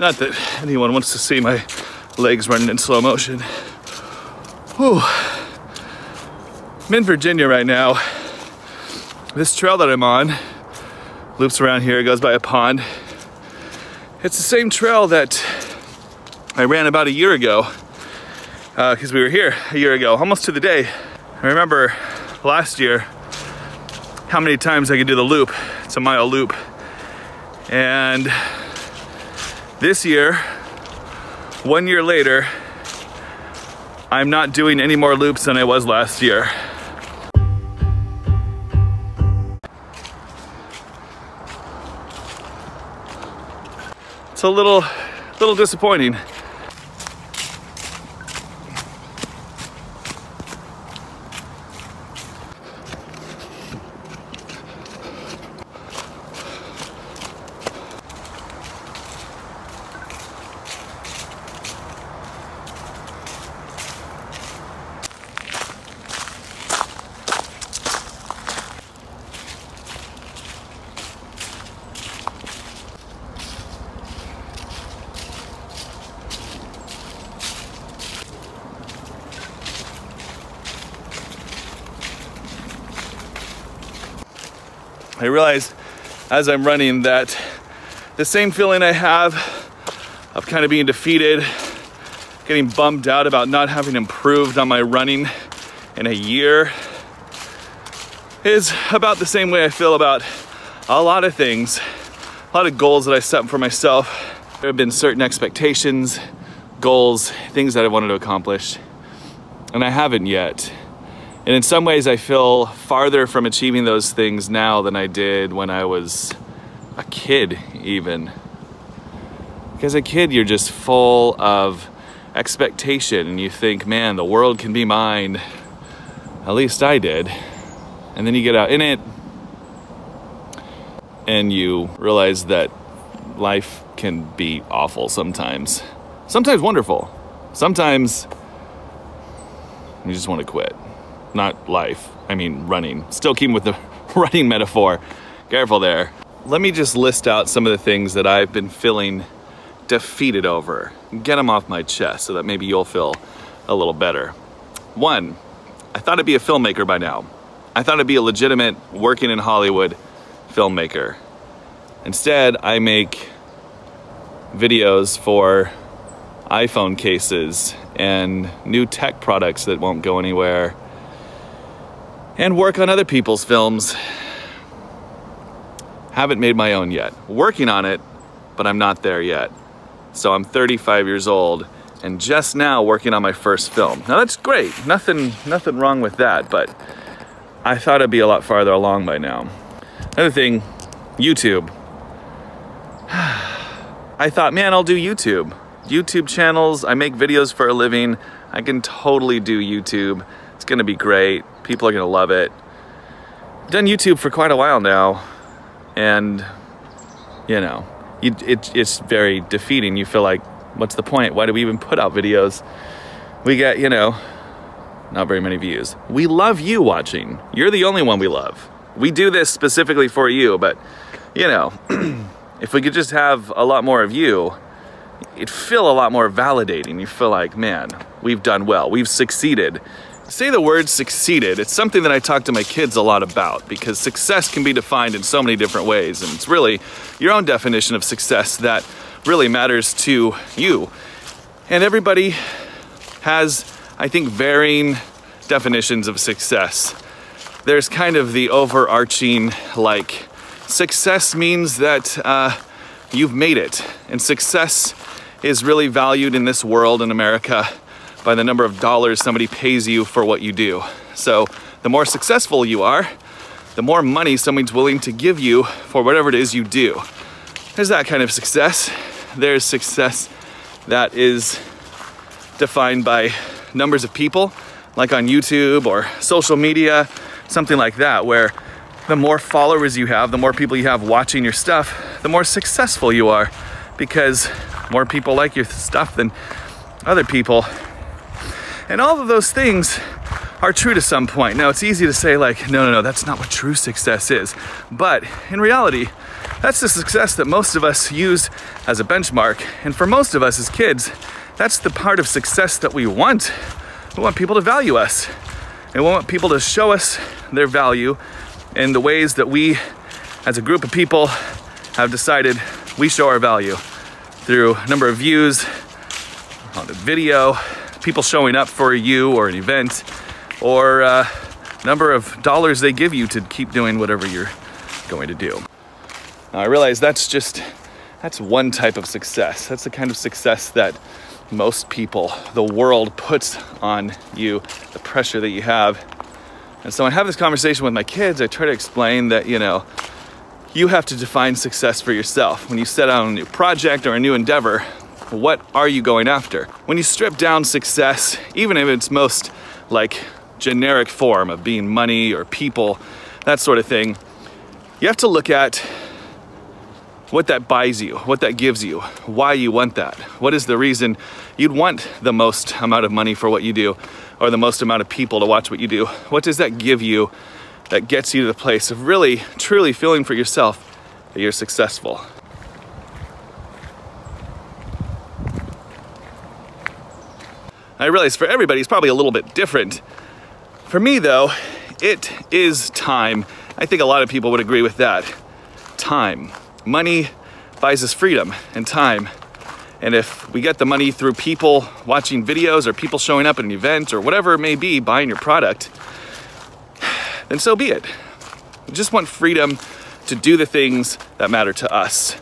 Not that anyone wants to see my legs running in slow motion. Whew. I'm in Virginia right now. This trail that I'm on loops around here, it goes by a pond. It's the same trail that I ran about a year ago because uh, we were here a year ago, almost to the day. I remember last year how many times I could do the loop. It's a mile loop. And this year, one year later, I'm not doing any more loops than I was last year. It's a little, little disappointing. I realize as I'm running that the same feeling I have of kind of being defeated, getting bummed out about not having improved on my running in a year is about the same way I feel about a lot of things, a lot of goals that I set for myself. There have been certain expectations, goals, things that I wanted to accomplish, and I haven't yet. And in some ways, I feel farther from achieving those things now than I did when I was a kid, even. Because a kid, you're just full of expectation and you think, man, the world can be mine. At least I did. And then you get out in it and you realize that life can be awful sometimes. Sometimes wonderful. Sometimes you just want to quit not life. I mean, running. Still keeping with the running metaphor. Careful there. Let me just list out some of the things that I've been feeling defeated over. Get them off my chest so that maybe you'll feel a little better. One, I thought I'd be a filmmaker by now. I thought I'd be a legitimate working in Hollywood filmmaker. Instead, I make videos for iPhone cases and new tech products that won't go anywhere and work on other people's films. Haven't made my own yet. Working on it, but I'm not there yet. So I'm 35 years old and just now working on my first film. Now that's great. Nothing nothing wrong with that, but I thought I'd be a lot farther along by now. Another thing, YouTube. I thought, man, I'll do YouTube. YouTube channels, I make videos for a living. I can totally do YouTube. Gonna be great. People are gonna love it. I've done YouTube for quite a while now, and you know, you, it, it's very defeating. You feel like, what's the point? Why do we even put out videos? We get, you know, not very many views. We love you watching. You're the only one we love. We do this specifically for you, but you know, if we could just have a lot more of you, it'd feel a lot more validating. You feel like, man, we've done well. We've succeeded say the word succeeded, it's something that I talk to my kids a lot about because success can be defined in so many different ways. And it's really your own definition of success that really matters to you. And everybody has, I think, varying definitions of success. There's kind of the overarching, like, success means that uh, you've made it. And success is really valued in this world in America by the number of dollars somebody pays you for what you do. So the more successful you are, the more money someone's willing to give you for whatever it is you do. There's that kind of success. There's success that is defined by numbers of people, like on YouTube or social media, something like that, where the more followers you have, the more people you have watching your stuff, the more successful you are because more people like your stuff than other people and all of those things are true to some point. Now, it's easy to say, like, no, no, no, that's not what true success is. But in reality, That's the success that most of us use as a benchmark. And for most of us as kids, that's the part of success that we want. We want people to value us. And we want people to show us their value in the ways that we, as a group of people, have decided we show our value through a number of views on the video, people showing up for you or an event, or uh, number of dollars they give you to keep doing whatever you're going to do. Now, I realize that's just that's one type of success. That's the kind of success that most people, the world puts on you, the pressure that you have. And so I have this conversation with my kids, I try to explain that, you know, you have to define success for yourself. When you set out on a new project or a new endeavor, what are you going after? When you strip down success, even if it's most like generic form of being money or people, that sort of thing, you have to look at what that buys you, what that gives you, why you want that. What is the reason you'd want the most amount of money for what you do or the most amount of people to watch what you do? What does that give you that gets you to the place of really, truly feeling for yourself that you're successful? I realize for everybody it's probably a little bit different. For me though, it is time. I think a lot of people would agree with that. Time. Money buys us freedom and time. And if we get the money through people watching videos or people showing up at an event or whatever it may be, buying your product, then so be it. We just want freedom to do the things that matter to us.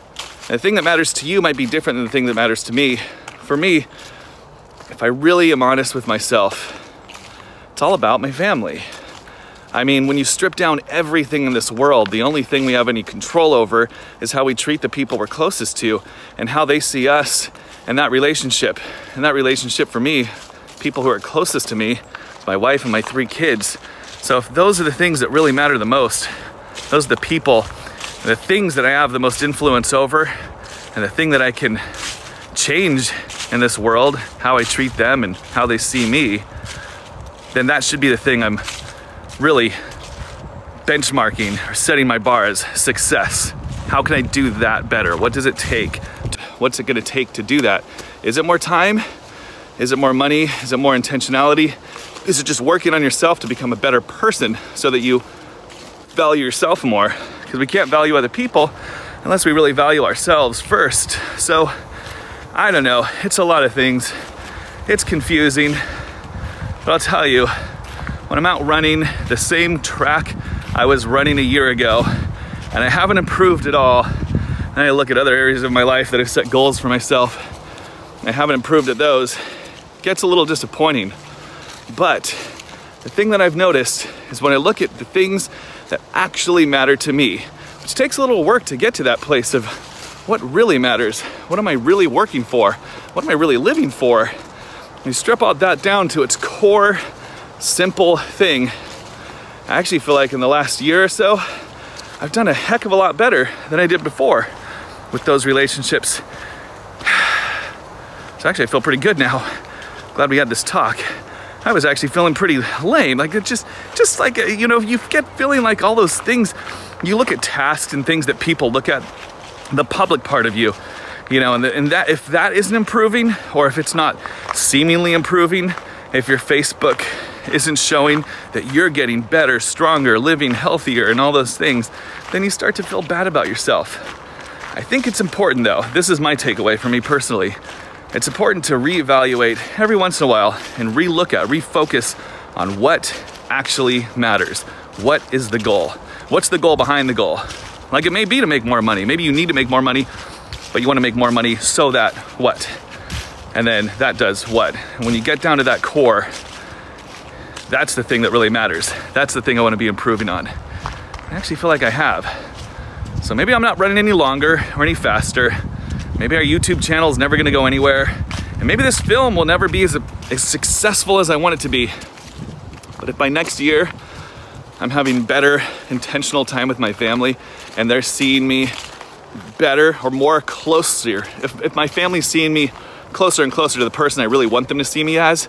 And the thing that matters to you might be different than the thing that matters to me. For me, if I really am honest with myself, it's all about my family. I mean, when you strip down everything in this world, the only thing we have any control over is how we treat the people we're closest to and how they see us and that relationship. And that relationship for me, people who are closest to me, my wife and my three kids. So if those are the things that really matter the most, those are the people, the things that I have the most influence over, and the thing that I can change in this world, how I treat them and how they see me, then that should be the thing I'm really benchmarking or setting my bar as success. How can I do that better? What does it take? What's it gonna take to do that? Is it more time? Is it more money? Is it more intentionality? Is it just working on yourself to become a better person so that you value yourself more? Because we can't value other people unless we really value ourselves first. So, I don't know, it's a lot of things. It's confusing, but I'll tell you, when I'm out running the same track I was running a year ago and I haven't improved at all, and I look at other areas of my life that I've set goals for myself, I haven't improved at those, gets a little disappointing. But the thing that I've noticed is when I look at the things that actually matter to me, which takes a little work to get to that place of what really matters, what am I really working for, what am I really living for, you strip all that down to its core simple thing, I actually feel like in the last year or so, I've done a heck of a lot better than I did before with those relationships. So actually I feel pretty good now. Glad we had this talk. I was actually feeling pretty lame. Like it just, just like, uh, you know, you get feeling like all those things, you look at tasks and things that people look at, the public part of you, you know, and, the, and that, if that isn't improving or if it's not seemingly improving, if your Facebook isn't showing that you're getting better, stronger, living healthier, and all those things, then you start to feel bad about yourself. I think it's important though, this is my takeaway for me personally. It's important to reevaluate every once in a while and relook at, refocus on what actually matters. What is the goal? What's the goal behind the goal? Like it may be to make more money. Maybe you need to make more money, but you want to make more money so that what? And then that does what? When you get down to that core, that's the thing that really matters. That's the thing I want to be improving on. I actually feel like I have. So maybe I'm not running any longer or any faster. Maybe our YouTube channel is never going to go anywhere. And maybe this film will never be as, as successful as I want it to be. But if by next year I'm having better intentional time with my family and they're seeing me better or more closer, if, if my family's seeing me closer and closer to the person I really want them to see me as,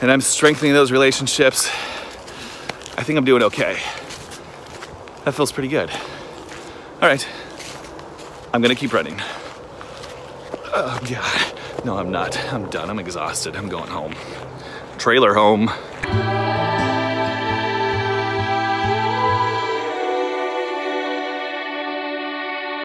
and I'm strengthening those relationships, I think I'm doing okay. That feels pretty good. All right, I'm gonna keep running. Oh God. No, I'm not. I'm done. I'm exhausted. I'm going home. Trailer home.